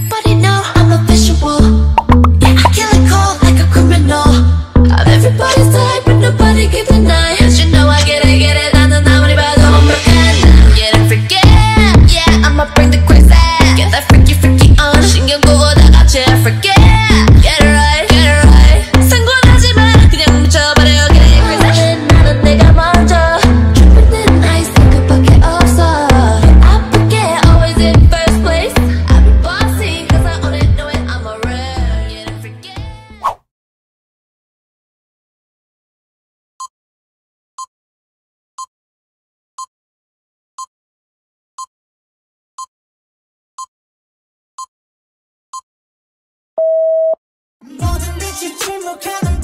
Everybody know 모든 빛이 침묵하는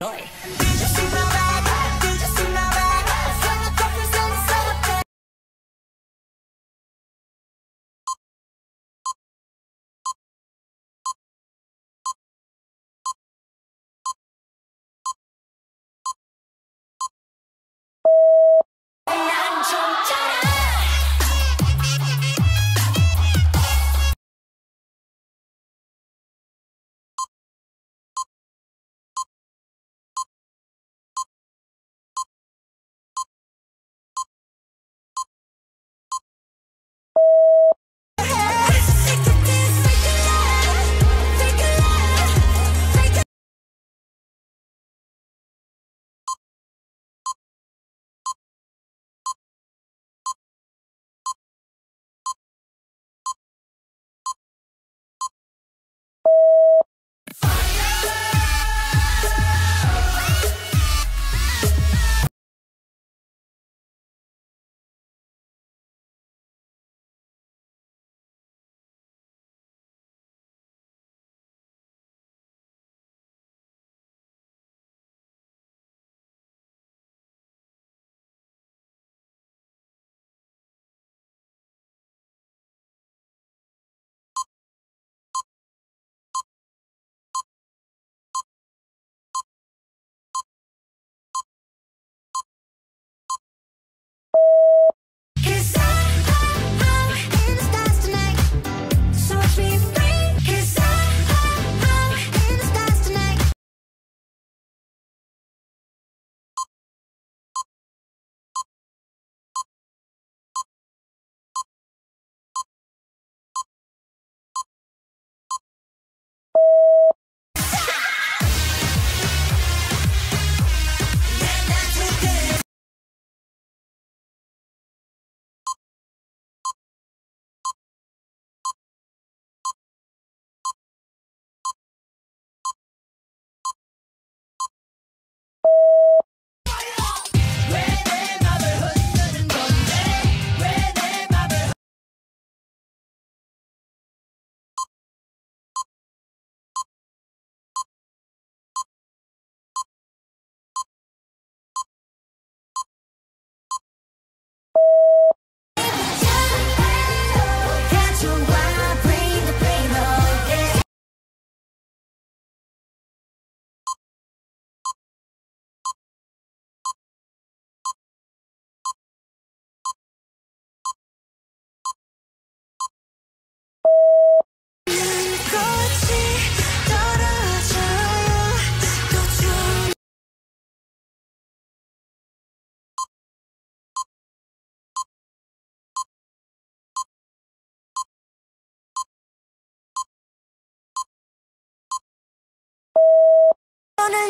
Did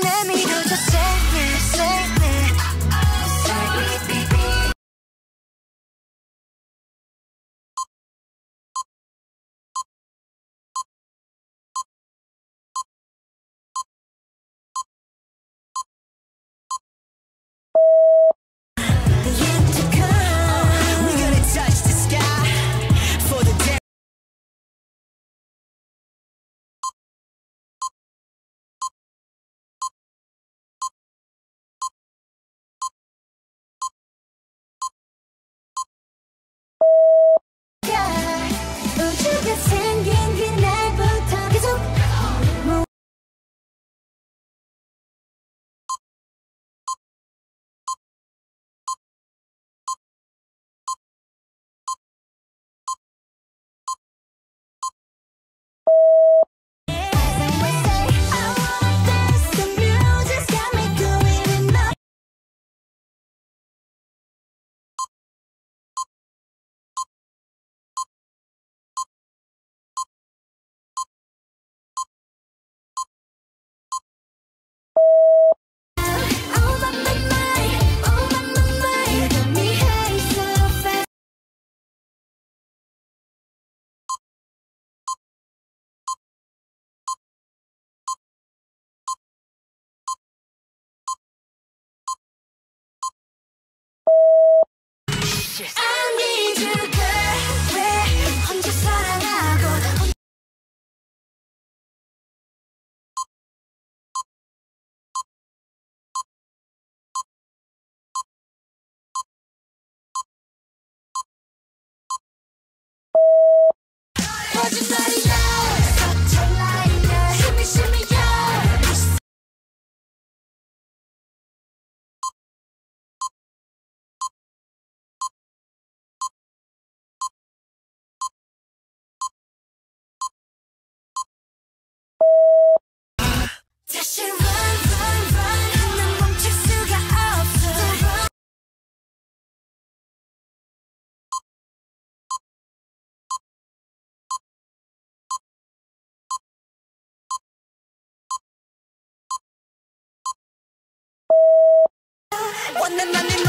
Let me Save me, save me. precious. I need you. one and only.